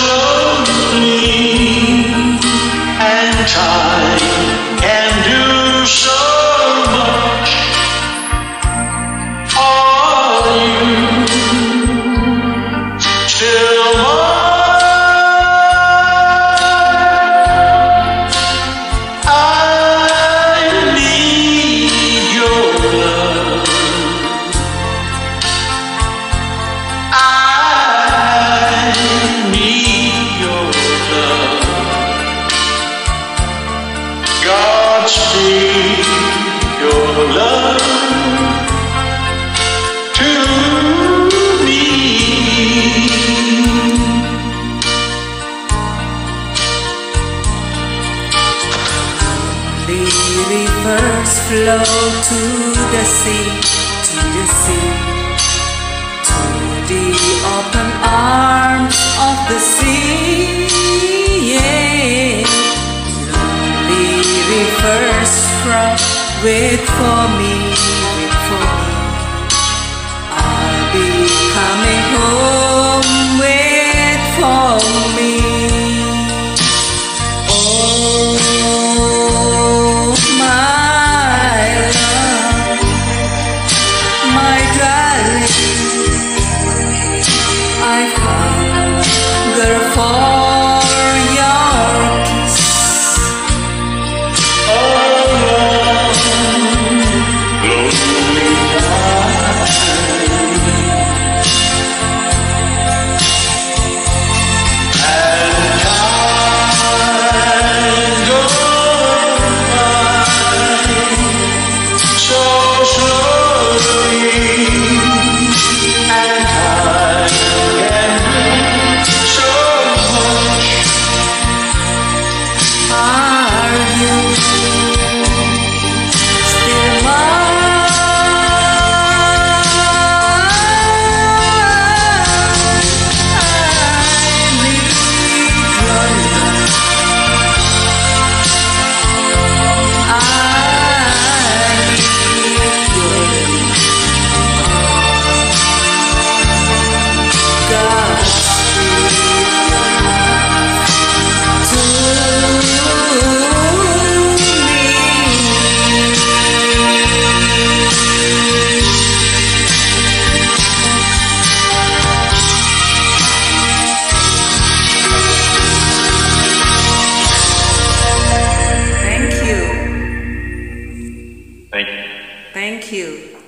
so rivers flow to the sea, to the sea, to the open arms of the sea. first crush, wait for me. you.